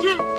进。